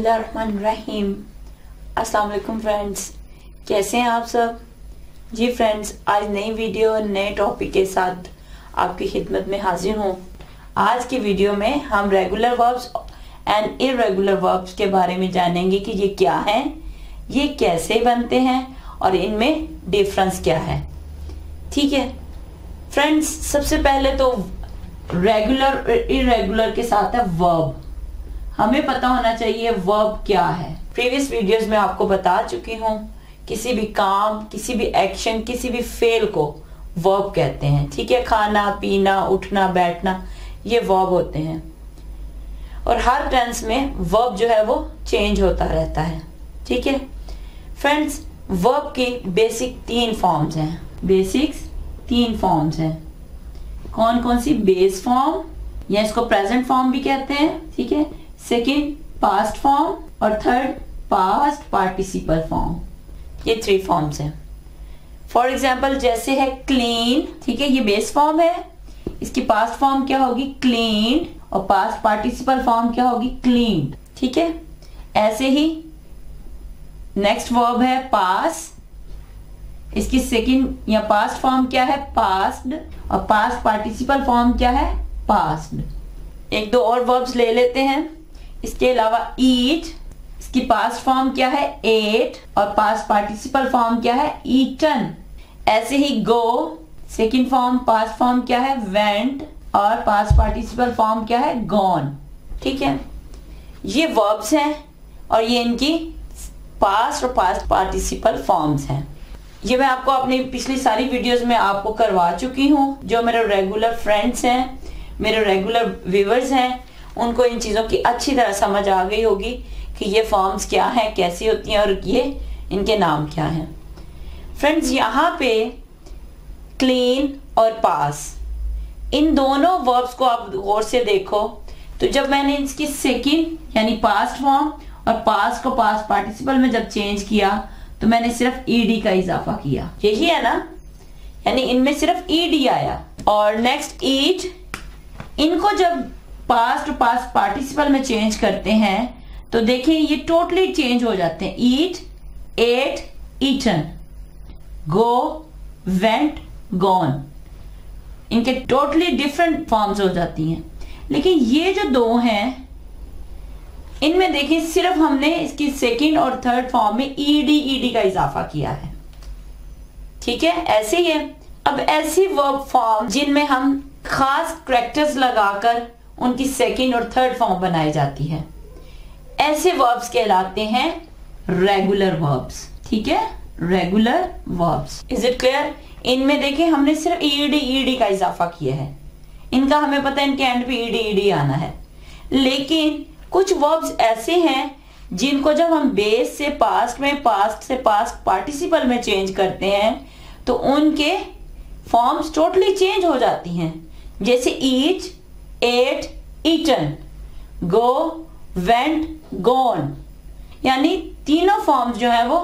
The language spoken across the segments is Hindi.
बिस्मिल्लाहिर्रहमानिर्रहीम। अस्सलाम फ्रेंड्स। कैसे हैं आप सब? जी फ्रेंड्स, आज नई वीडियो नए टॉपिक के साथ आपकी खिदमत में हाजिर हूँ। आज की वीडियो में हम regular verbs and irregular verbs के बारे में जानेंगे कि ये क्या हैं, ये कैसे बनते हैं और इनमें डिफरेंस क्या है। ठीक है? फ्रेंड्स, सबसे पहले तो रेगुलर इरेगुलर के साथ है वर्ब हमें पता होना चाहिए वर्ब क्या है। प्रीवियस वीडियोस में आपको बता चुकी हूँ, किसी भी काम, किसी भी एक्शन किसी भी फेल को वर्ब कहते हैं। ठीक है? खाना, पीना, उठना, बैठना, ये वर्ब होते हैं। और हर टेंस में वर्ब जो है वो चेंज होता रहता है। ठीक है? फ्रेंड्स वर्ब की बेसिक तीन फॉर्म्स हैं। बेसिक्स तीन फॉर्म्स हैं। कौन कौन सी बेस फॉर्म या इसको प्रेजेंट फॉर्म भी कहते हैं? ठीक है? सेकेंड पास्ट फॉर्म और थर्ड पास्ट पार्टिसिपल फॉर्म ये थ्री फॉर्म्स हैं. फॉर एग्ज़ाम्पल जैसे है क्लीन ठीक है, ये बेस फॉर्म है. इसकी पास्ट फॉर्म क्या होगी? क्लीन और पास्ट पार्टिसिपल फॉर्म क्या होगी? क्लीन ठीक है? ऐसे ही नेक्स्ट वर्ब है पास इसकी सेकंड या पास्ट फॉर्म क्या है? पास्ट और पास्ट पार्टिसिपल फॉर्म क्या है? पास्ट एक दो और वर्ब्स ले लेते हैं. इसके अलावा ईट इसकी पास्ट फॉर्म क्या है? एट और पास्ट पार्टिसिपल फॉर्म क्या है? ईटन ऐसे ही go second form past form क्या है? वेंट और पास्ट पार्टिसिपल फॉर्म क्या है? गॉन ठीक है? ये वर्ब्स हैं और ये इनकी पास्ट और पास्ट पार्टिसिपल फॉर्म्स हैं। ये मैं आपको अपनी पिछली सारी वीडियोस में आपको करवा चुकी हूँ, जो मेरे रेगुलर फ्रेंड्स हैं, मेरे रेगुलर व्यूवर्स हैं उनको इन चीज़ों की अच्छी तरह समझ आ गई होगी कि ये फॉर्म्स क्या हैं, कैसी होती हैं और ये इनके नाम क्या हैं। फ्रेंड्स यहाँ पे क्लीन और पास इन दोनों वर्ब्स को आप गौर से देखो तो जब मैंने इसकी सेकंड यानी पास्ट फॉर्म और पास्ट को पास्ट पार्टिसिपल में जब चेंज किया तो मैंने सिर्फ़ ईडी का इजाफा किया। यही है ना? यानी इनमें सिर्फ़ ईडी आया। और नेक्स्ट ईट इनको जब पास्ट पास्ट पार्टिसिपल में चेंज करते हैं तो देखिए ये टोटली चेंज हो जाते हैं। Eat ate eaten go went gone इनके टोटली डिफरेंट फॉर्म्स हो जाती हैं। लेकिन ये जो दो हैं, इनमें देखिए सिर्फ़ हमने इसकी सेकंड और थर्ड फॉर्म में ईडी ईडी का इजाफा किया है। ठीक है? ऐसे ही है। अब ऐसी वर्ब फॉर्म जिनमें हम खास करेक्टर्स लगाकर उनकी सेकेंड और थर्ड फॉर्म बनाई जाती है। ऐसे वर्ब्स कहलाते हैं रेगुलर वर्ब्स ठीक है? Regular verbs is it clear इनमें देखिए हमने सिर्फ़ ईडी ईडी का इजाफा किया है। इनका हमें पता है, इनके एंड पे ईडी ईडी आना है। लेकिन कुछ वर्ब्स ऐसे हैं, जिनको जब हम बेस से पास्ट में पास्ट से पास्ट पार्टिसिपल में चेंज करते हैं तो उनके फॉर्म्स टोटली चेंज हो जाती हैं। जैसे each ate eaten go went gone यानी तीनों फॉर्म्स जो है वो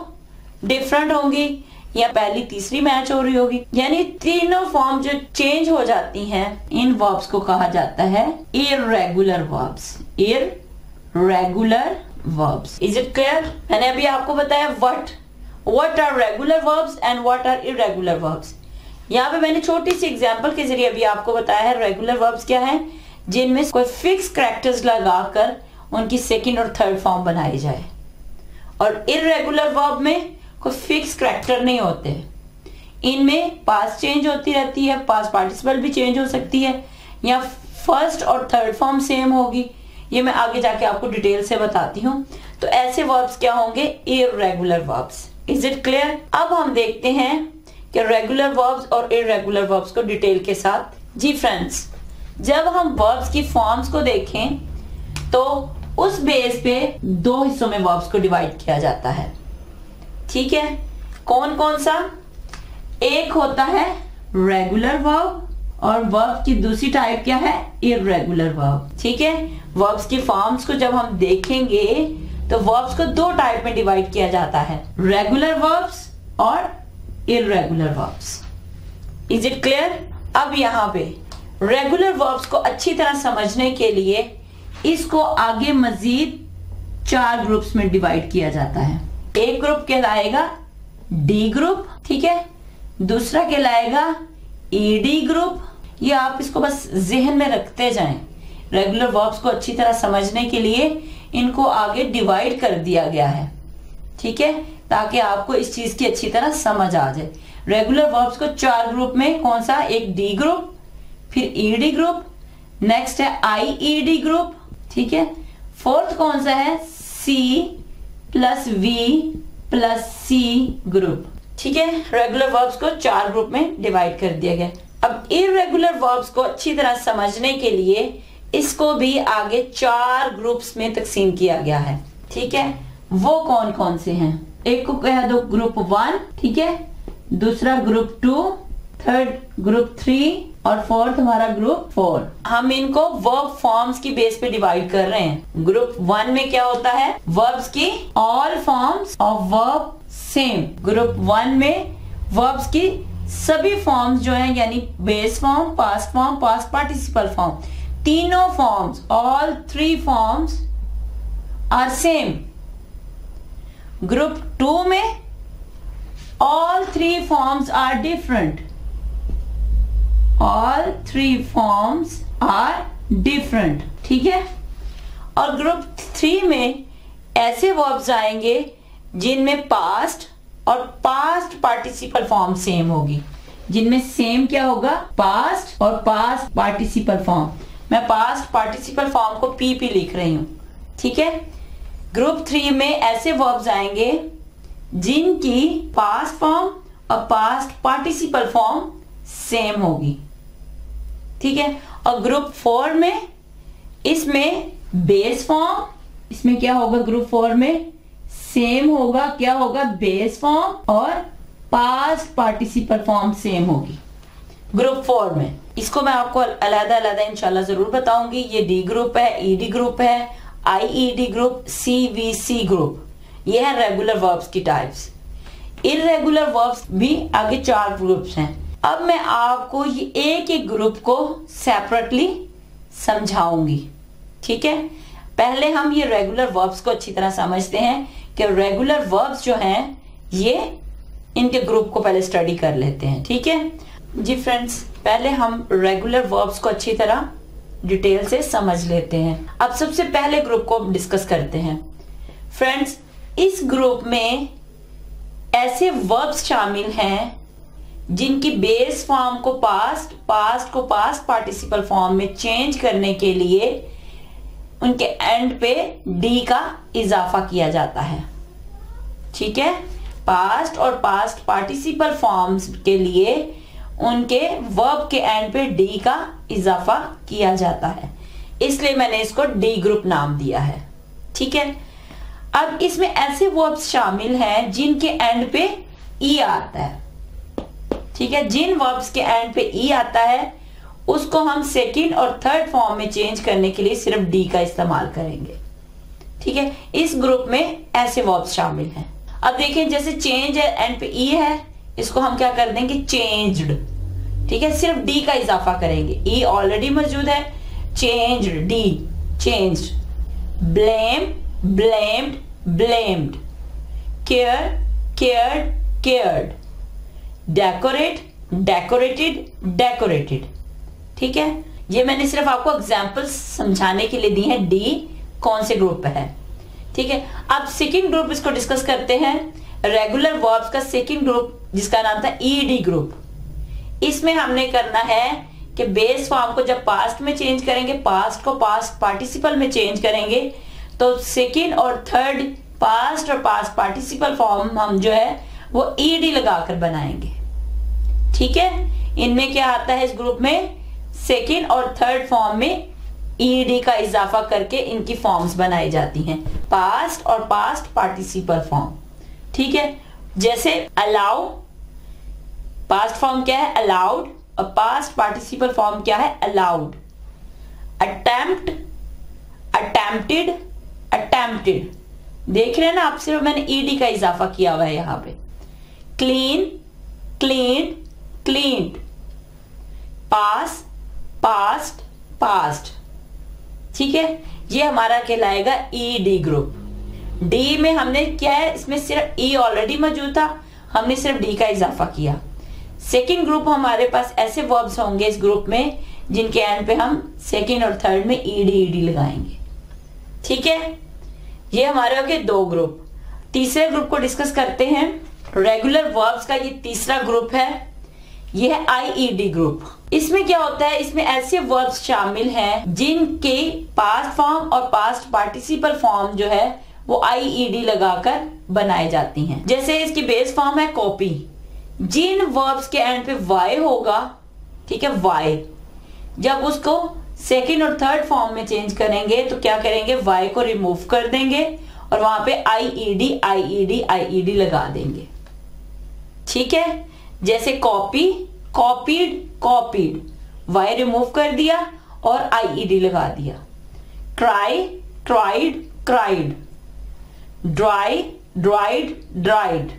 डिफरेंट होंगी या पहली तीसरी मैच हो रही होगी। यानी तीनों फॉर्म जो चेंज हो जाती हैं, इन वर्ब्स को कहा जाता है irregular verbs irregular verbs is it clear मैंने अभी आपको बताया what what are regular verbs and what are irregular verbs यहाँ पे मैंने छोटी सी एग्जांपल के ज़रिए अभी आपको बताया है रेगुलर वर्ब्स क्या है। जिनमें कोई फिक्स करेक्टर्स लगाकर उनकी सेकेंड और थर्ड फॉर्म बनाई जाए। और इरेगुलर वर्ब में कोई फिक्स करेक्टर नहीं होते। इनमें पास चेंज होती रहती है पास पार्टिसिपल भी चेंज हो सकती है, या फ़र्स्ट और थर्ड फॉर्म सेम होगी। ये मैं आगे जाके आपको डिटेल से बताती हूँ। तो ऐसे वर्ब्स क्या होंगे? Irregular verbs is it clear अब हम देखते हैं कि रेगुलर वर्ब्स और इरेगुलर वर्ब्स को डिटेल के साथ। जी फ्रेंड्स जब हम वर्ब्स की फॉर्म्स को देखें तो उस बेस पे दो हिस्सों में वर्ब्स को डिवाइड किया जाता है। ठीक है? कौन कौन सा? एक होता है रेगुलर वर्ब और वर्ब की दूसरी टाइप क्या है? इरेगुलर वर्ब ठीक है? वर्ब्स की फॉर्म्स को जब हम देखेंगे तो वर्ब्स को दो टाइप में डिवाइड किया जाता है। रेगुलर वर्ब्स और irregular verbs is it clear अब यहाँ पे। रेगुलर वर्ब्स को अच्छी तरह समझने के लिए इसको आगे मजीद चार ग्रुप्स में डिवाइड किया जाता है। एक ग्रुप कहलाएगा डी ग्रुप ठीक है? दूसरा कहलाएगा ईडी ग्रुप ये आप इसको बस जहन में रखते जाएँ। रेगुलर वर्ब्स को अच्छी तरह समझने के लिए इनको आगे डिवाइड कर दिया गया है। ठीक है? ताकि आपको इस चीज़ की अच्छी तरह समझ आ जाए। रेगुलर वर्ब्स को चार ग्रुप में कौन सा? एक डी ग्रुप फिर ईडी ग्रुप नेक्स्ट है आईईडी ग्रुप ठीक है? फोर्थ कौन सा है? C plus V plus C group ठीक है? रेगुलर वर्ब्स को चार ग्रुप में डिवाइड कर दिया गया। अब इरेगुलर वर्ब्स को अच्छी तरह समझने के लिए इसको भी आगे चार ग्रुप्स में तकसीम किया गया है, ठीक है? वो कौन कौन से हैं? एक को कह दो ग्रुप वन ठीक है? दूसरा group two third group three और फोर्थ हमारा ग्रुप फोर हम इनको वर्ब फॉर्म्स की बेस पे डिवाइड कर रहे हैं। ग्रुप वन में क्या होता है? वर्ब्स की all forms of verb same group one में वर्ब्स की सभी फॉर्म्स जो हैं, यानी base form past form past participle form तीनों forms all three forms are same group two में all three forms are different all three forms are different ठीक है? और ग्रुप थ्री में ऐसे वर्ब्स आएँगे जिनमें पास्ट और पास्ट पार्टिसिपल फॉर्म सेम होगी। जिनमें सेम क्या होगा? पास्ट और पास्ट पार्टिसिपल फॉर्म मैं पास्ट पार्टिसिपल फॉर्म को पी पी लिख रही हूँ, ठीक है? ग्रुप थ्री में ऐसे वर्ब्स आएँगे जिनकी पास्ट फॉर्म और पास्ट पार्टिसिपल फॉर्म सेम होगी। ठीक है? और ग्रुप फोर में इसमें बेस फॉर्म इसमें क्या होगा ग्रुप फोर में? सेम होगा, क्या होगा? बेस फॉर्म और पास पार्टिसिपल फॉर्म सेम होगी। ग्रुप फोर में। इसको मैं आपको अलहदा अलहदा इंशाल्लाह ज़रूर बताऊँगी। ये डी ग्रुप है ईडी ग्रुप है IED group C V C group ये है रेगुलर वर्ब्स की टाइप्स इरेगुलर वर्ब्स भी आगे चार ग्रुप्स हैं। अब मैं आपको ये एक एक ग्रुप को सेपरेटली समझाऊँगी। ठीक है? पहले हम ये रेगुलर वर्ब्स को अच्छी तरह समझते हैं कि रेगुलर वर्ब्स जो हैं, ये इनके ग्रुप को पहले स्टडी कर लेते हैं। ठीक है? जी फ्रेंड्स पहले हम रेगुलर वर्ब्स को अच्छी तरह डिटेल से समझ लेते हैं। अब सबसे पहले ग्रुप को डिस्कस करते हैं। फ्रेंड्स इस ग्रुप में ऐसे वर्ब्स शामिल हैं जिनकी बेस फॉर्म को पास्ट पास्ट को पास्ट पार्टिसिपल फॉर्म में चेंज करने के लिए उनके एंड पे डी का इजाफा किया जाता है। ठीक है? पास्ट और पास्ट पार्टिसिपल फॉर्म्स के लिए उनके वर्ब के एंड पे डी का इजाफा किया जाता है। इसलिए मैंने इसको डी ग्रुप नाम दिया है। ठीक है? अब इसमें ऐसे वर्ब्स शामिल हैं जिनके एंड पे ई आता है। ठीक है? जिन वर्ब्स के एंड पे ई आता है, उसको हम सेकेंड और थर्ड फॉर्म में चेंज करने के लिए सिर्फ़ डी का इस्तेमाल करेंगे। ठीक है? इस ग्रुप में ऐसे वर्ब्स शामिल हैं। अब देखिए जैसे चेंज है एंड पे ई है, इसको हम क्या कर देंगे? चेंज्ड ठीक है? सिर्फ़ डी का इजाफा करेंगे। ई ऑलरेडी मौजूद है। Change D change blame blamed blamed care cared cared decorate decorated decorated ठीक है? ये मैंने सिर्फ़ आपको एग्ज़ाम्पल समझाने के लिए दी है। डी कौन से ग्रुप है? ठीक है? अब सेकेंड ग्रुप इसको डिस्कस करते हैं। रेगुलर वर्ब्स का सेकेंड ग्रुप जिसका नाम था ईडी e ग्रुप इसमें हमने करना है कि बेस फॉर्म को जब पास्ट में चेंज करेंगे पास्ट को पास्ट पार्टिसिपल में चेंज करेंगे तो सेकेंड और थर्ड पास्ट और पास्ट पार्टिसिपल फॉर्म हम जो है, वो ईडी e लगाकर बनाएँगे। ठीक है? इनमें क्या आता है इस ग्रुप में? सेकेंड और थर्ड फॉर्म में ईडी e का इजाफा करके इनकी फॉर्म्स बनाई जाती हैं। पास्ट और पास्ट पार्टिसिपल फॉर्म ठीक है? जैसे अलाउ पास्ट फॉर्म क्या है? अलाउड और पास्ट पार्टिसिपल फॉर्म क्या है? अलाउड अटेम्प्ट अटेम्प्टेड अटेम्प्टेड देख रहे हैं ना आप सिर्फ़ मैंने ईडी e का इजाफा किया हुआ है यहाँ पे। Clean clean cleaned pass passed passed ठीक है? ये हमारा कहलाएगा ईडी ग्रुप डी में हमने क्या है? इसमें सिर्फ़ ई ऑलरेडी मौजूद था। हमने सिर्फ़ डी का इजाफा किया। सेकेंड ग्रुप हमारे पास ऐसे वर्ब्स होंगे इस ग्रुप में, जिनके एंड पे हम सेकेंड और थर्ड में ईडी ईडी लगाएँगे। ठीक है? ये हमारे हो गए दो ग्रुप तीसरे ग्रुप को डिस्कस करते हैं। रेगुलर वर्ब्स का ये तीसरा ग्रुप है। ये है आईईडी ग्रुप इसमें क्या होता है? इसमें ऐसे वर्ब्स शामिल हैं जिनके पास्ट फॉर्म और पास्ट पार्टिसिपल फॉर्म जो है, वो आईईडी लगाकर बनाए जाती हैं। जैसे इसकी बेस फॉर्म है कॉपी जिन वर्ब्स के एंड पे वाई होगा, ठीक है वाई जब उसको सेकेंड और थर्ड फॉर्म में चेंज करेंगे तो क्या करेंगे? वाई को रिमूव कर देंगे और वहाँ पे I ED I E IED IED IED लगा देंगे। ठीक है? जैसे copy copied copied Y remove कर दिया और आई आईईडी लगा दिया. Try tried cried dry dried dried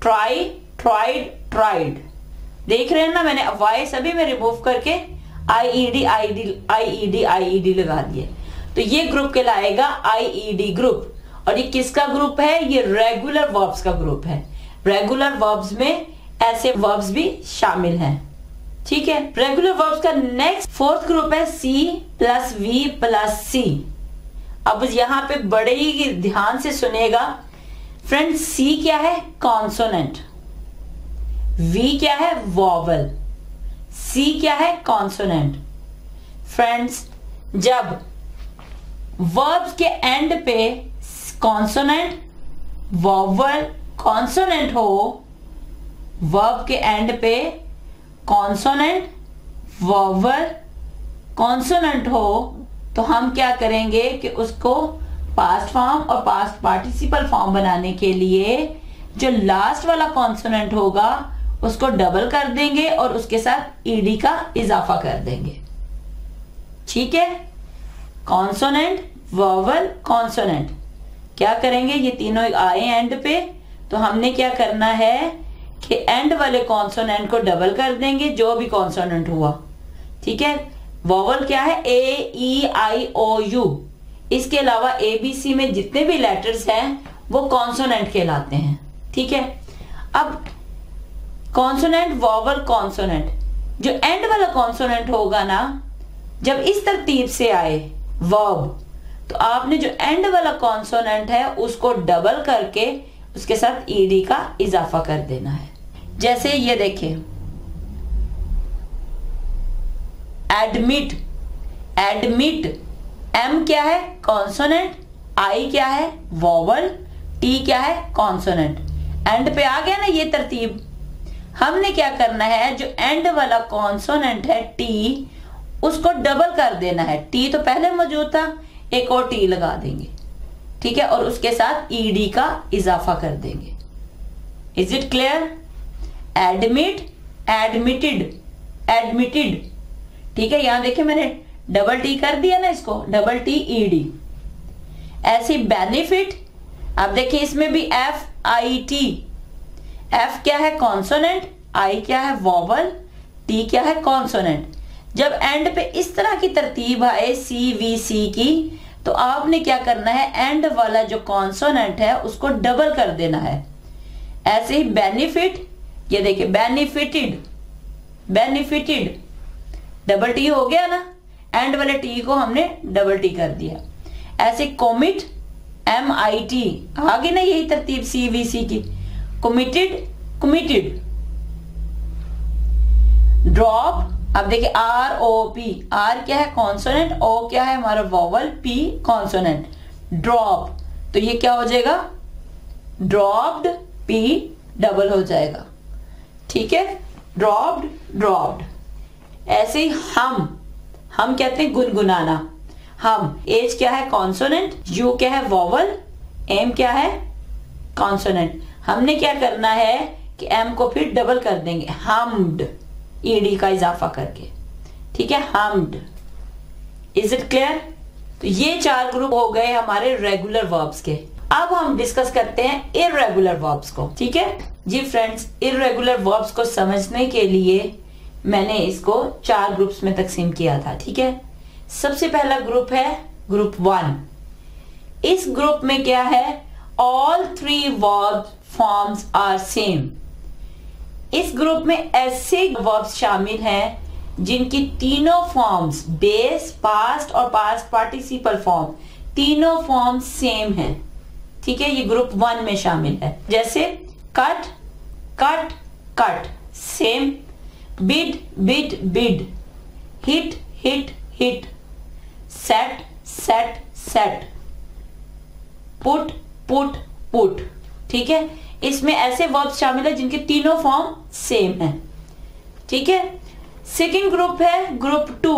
try tried tried देख रहे हैं ना मैंने वाई सभी में रिमूव करके आईईडी आईडी आईईडी आईईडी लगा दिए. तो ये ग्रुप कहलाएगा आईईडी ग्रुप और ये किसका ग्रुप है? ये रेगुलर वर्ब्स का ग्रुप है. रेगुलर वर्ब्स में ऐसे वर्ब्स भी शामिल हैं। ठीक है? रेगुलर वर्ब्स का नेक्स्ट फोर्थ ग्रुप है C plus V plus C अब यहाँ पे बड़े ही ध्यान से सुनेगा। फ्रेंड सी क्या है? कॉन्सोनेंट वी क्या है? वॉवल सी क्या है? कॉन्सोनेंट फ्रेंड्स जब वर्ब्स के एंड पे कॉन्सोनेंट वॉवल कॉन्सोनेंट हो वर्ब के एंड पे कॉन्सोनेंट वॉवल कॉन्सोनेंट हो तो हम क्या करेंगे कि उसको पास्ट फॉर्म और पास्ट पार्टिसिपल फॉर्म बनाने के लिए जो लास्ट वाला कॉन्सोनेंट होगा, उसको डबल कर देंगे और उसके साथ ईडी का इजाफा कर देंगे। ठीक है? कॉन्सोनेंट वॉवल कॉन्सोनेंट क्या करेंगे? ये तीनों आए एंड पे तो हमने क्या करना है? एंड वाले कॉन्सोनेंट को डबल कर देंगे, जो भी कॉन्सोनेंट हुआ। ठीक है? वॉवल क्या है? ए ई आई ओ यू इसके अलावा ए बी सी में जितने भी लेटर्स हैं, वो कॉन्सोनेंट कहलाते हैं। ठीक है? अब कॉन्सोनेंट वॉवल कॉन्सोनेंट जो एंड वाला कॉन्सोनेंट होगा ना, जब इस तरतीब से आए वर्ब तो आपने जो एंड वाला कॉन्सोनेंट है, उसको डबल करके, उसके साथ ईडी का इजाफा कर देना है। जैसे ये देखिए एडमिट एडमिट एम क्या है? कॉन्सोनेंट आई क्या है? वॉवल टी क्या है? कॉन्सोनेंट एंड पे आ गया ना ये तरतीब। हमने क्या करना है? जो एंड वाला कॉन्सोनेंट है टी उसको डबल कर देना है। टी तो पहले मौजूद था, एक और टी लगा देंगे। ठीक है? और उसके साथ ईडी का इजाफा कर देंगे। Is it clear admit admitted admitted ठीक है, यहाँ देखिए मैंने डबल टी कर दिया ना इसको डबल टी ईडी ऐसी बेनिफिट अब देखिए इसमें भी एफ़ आई टी एफ़ क्या है कॉन्सोनेंट आई क्या है वॉवल टी क्या है कॉन्सोनेंट जब एंड पे इस तरह की तरतीब आए सी वी सी की तो आपने क्या करना है एंड वाला जो कॉन्सोनेंट है, उसको डबल कर देना है. ऐसे ही बेनिफिट ये देखिए बेनिफिटेड बेनिफिटेड डबल टी हो गया ना? एंड वाले टी को हमने डबल टी कर दिया। ऐसे कॉमिट एम आई टी आगे ना यही तरतीब सी वी सी की? कमिटेड कमिटेड ड्रॉप अब देखिए आर ओ पी आर क्या है? कॉन्सोनेंट ओ क्या है? हमारा वॉवल पी कॉन्सोनेंट ड्रॉप तो ये क्या हो जाएगा? ड्रॉप्ड पी डबल हो जाएगा। ठीक है? ड्रॉप्ड ड्रॉप्ड ऐसे ही हम हम कहते हैं गुनगुनाना। हम एज क्या है? कॉन्सोनेंट यू क्या है? वॉवल एम क्या है? कॉन्सोनेंट हमने क्या करना है कि एम को फिर डबल कर देंगे। हमड ईडी का इजाफा करके। ठीक है? हमड इज़ इट क्लियर तो ये चार ग्रुप हो गए हमारे रेगुलर वर्ब्स के। अब हम डिस्कस करते हैं इरेगुलर वर्ब्स को, ठीक है? जी फ्रेंड्स इरेगुलर वर्ब्स को समझने के लिए मैंने इसको चार ग्रुप्स में तकसीम किया था, ठीक है? सबसे पहला ग्रुप है ग्रुप वन इस ग्रुप में क्या है? All three verb forms are same इस ग्रुप में ऐसे वर्ब्स शामिल हैं जिनकी तीनों फॉर्म्स बेस पास्ट और पास्ट पार्टिसिपल फॉर्म तीनों फॉर्म सेम हैं। ठीक है, ये ग्रुप वन में शामिल है। जैसे cut cut cut same bid bid bid hit hit hit set set set put put put ठीक है? इसमें ऐसे वर्ब शामिल है जिनके तीनों फॉर्म सेम है। ठीक है? सेकेंड ग्रुप है ग्रुप टू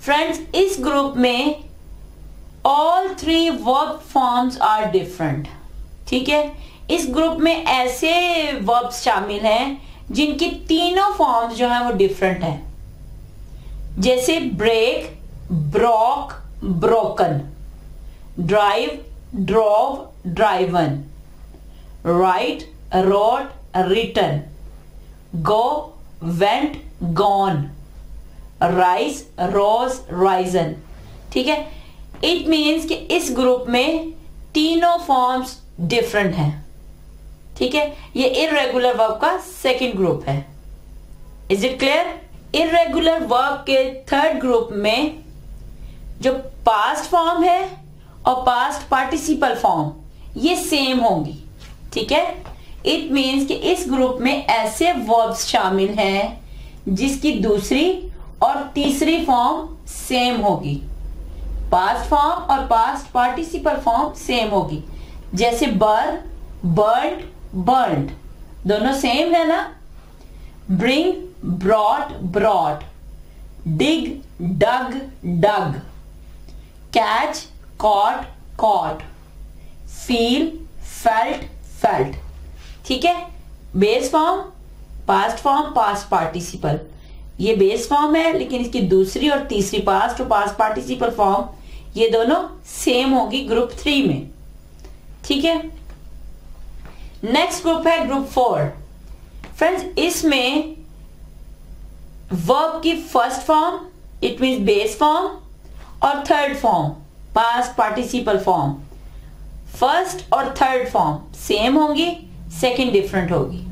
फ्रेंड्स इस ग्रुप में all three verb forms are different ठीक है? इस ग्रुप में ऐसे वर्ब शामिल हैं, जिनकी तीनों फॉर्म्स जो है वो डिफरेंट है। जैसे break broke broken drive drove driven write rode written go went gone rise rose risen ठीक है? इट मीन्स कि इस ग्रुप में तीनों फॉर्म्स डिफरेंट हैं। ठीक है? ये इरेगुलर वर्ब का सेकंड ग्रुप है। Is it clear irregular verb के थर्ड ग्रुप में जो पास्ट फॉर्म है और पास्ट पार्टिसिपल फॉर्म ये सेम होंगी। ठीक है? इट मीन्स कि इस ग्रुप में ऐसे वर्ब्स शामिल हैं जिसकी दूसरी और तीसरी फॉर्म सेम होगी। पास्ट फॉर्म और पास्ट पार्टिसिपल फॉर्म सेम होगी। जैसे बर बर्ड बर्ड दोनों सेम है ना? Bring brought brought dig dug dug catch caught caught feel felt felt ठीक है? Base form past form past participle ये बेस फॉर्म है, लेकिन इसकी दूसरी और तीसरी पास्ट और पास्ट पार्टिसिपल फॉर्म ये दोनों सेम होगी ग्रुप थ्री में। ठीक है? नेक्स्ट ग्रुप है ग्रुप फोर फ्रेंड्स इसमें वर्ब की first form it mean base form और third form past participle form first और थर्ड फॉर्म सेम होंगी सेकंड डिफरेंट होगी।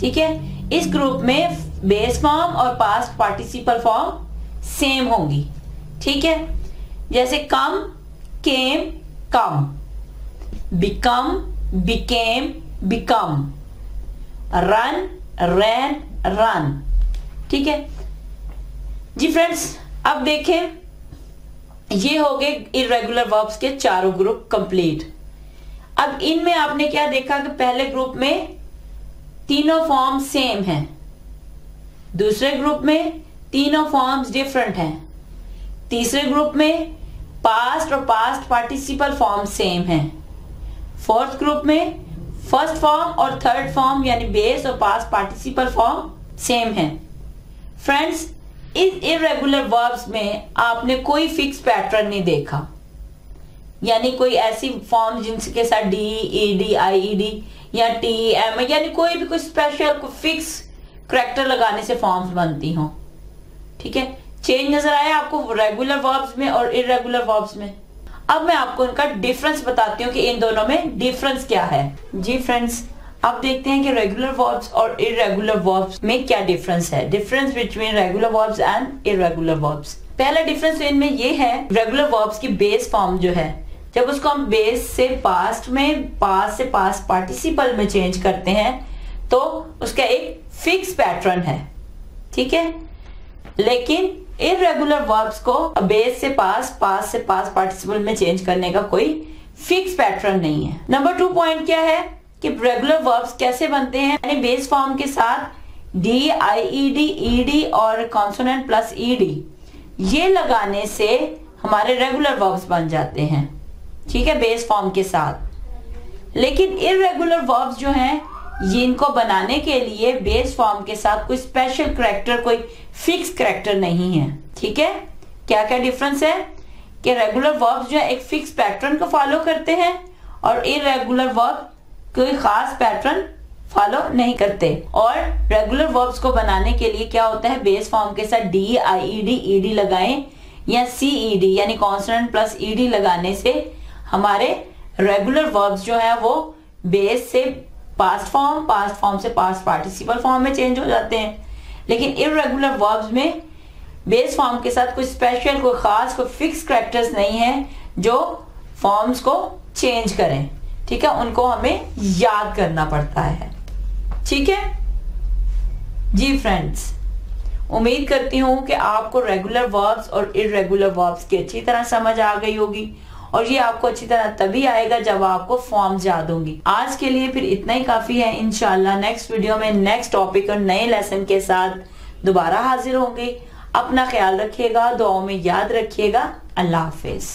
ठीक है? इस ग्रुप में बेस फॉर्म और पास्ट पार्टिसिपल फॉर्म सेम होंगी। ठीक है? जैसे come came come become became become run ran run ठीक है? जी फ्रेंड्स अब देखें, ये हो गए इरेगुलर वर्ब्स के चारों ग्रुप कंप्लीट अब इनमें आपने क्या देखा कि पहले ग्रुप में तीनों फॉर्म सेम हैं। दूसरे ग्रुप में तीनों फॉर्म्स डिफरेंट हैं। तीसरे ग्रुप में पास्ट और पास्ट पार्टिसिपल फॉर्म सेम हैं. फोर्थ ग्रुप में फ़र्स्ट फॉर्म और थर्ड फॉर्म यानी बेस और पास्ट पार्टिसिपल फॉर्म सेम है. फ्रेंड्स इस इरेगुलर वर्ब्स में आपने कोई फिक्स पैटर्न नहीं देखा. यानी कोई ऐसी फॉर्म जिनके साथ D E D I E D या टी एम यानी कोई भी कोई स्पेशल कोई फिक्स करेक्टर लगाने से फॉर्म्स बनती हो. ठीक है? चेंज नज़र आया आपको रेगुलर वर्ब्स में और इरेगुलर वर्ब्स में। अब मैं आपको इनका डिफरेंस बताती हूँ कि इन दोनों में डिफरेंस क्या है। जी फ्रेंड्स अब देखते हैं कि रेगुलर वर्ब्स और इरेगुलर वर्ब्स में क्या डिफरेंस है। Difference between regular verbs and irregular verbs पहला डिफरेंस इनमें ये है रेगुलर वर्ब्स की बेस फॉर्म जो है, जब उसको हम बेस से पास्ट में पास्ट से पास पार्टिसिपल में चेंज करते हैं तो उसका एक फिक्स पैटर्न है। ठीक है? लेकिन इरेगुलर वर्ब्स को बेस से पास पास से पास पार्टिसिपल में चेंज करने का कोई फिक्स पैटर्न नहीं है। नंबर टू पॉइंट क्या है? कि रेगुलर वर्ब्स कैसे बनते हैं? यानी बेस फॉर्म के साथ D I E D E D और कॉन्सोनेंट प्लस ई डी ये लगाने से हमारे रेगुलर वर्ब्स बन जाते हैं। ठीक है? बेस फॉर्म के साथ। लेकिन इरेगुलर वर्ब्स जो हैं इनको बनाने के लिए बेस फॉर्म के साथ कोई स्पेशल करेक्टर कोई फिक्स करेक्टर नहीं है। ठीक है? क्या क्या डिफरेंस है? कि रेगुलर वर्ब्स जो है, एक फिक्स पैटर्न को फॉलो करते हैं और इरेगुलर वर्ब कोई खास पैटर्न फॉलो नहीं करते। और रेगुलर वर्ब्स को बनाने के लिए क्या होता है? बेस फॉर्म के साथ D I E D E D लगाएँ या सीईडी यानी कॉन्सोनेंट प्लस ईडी लगाने से हमारे रेगुलर वर्ब्स जो है, वो बेस से पास्ट फॉर्म पास्ट फॉर्म से पास्ट पार्टिसिपल फॉर्म में चेंज हो जाते हैं। लेकिन इरेगुलर वर्ब्स में बेस फॉर्म के साथ कोई स्पेशल कोई खास, कोई फिक्स करेक्टर्स नहीं है जो फॉर्म्स को चेंज करें। ठीक है? उनको हमें याद करना पड़ता है। ठीक है? जी फ्रेंड्स उम्मीद करती हूँ कि आपको रेगुलर वर्ब्स और इरेगुलर वर्ब्स की अच्छी तरह समझ आ गई होगी। और ये आपको अच्छी तरह तभी आएगा जब आपको फॉर्म याद होंगी। आज के लिए फिर इतना ही काफ़ी है। इनशाला नेक्स्ट वीडियो में नेक्स्ट टॉपिक और नए लेसन के साथ दोबारा हाजिर होंगे। अपना ख्याल रखिएगा, दुआओं में याद रखिएगा। अल्लाह हाफिज।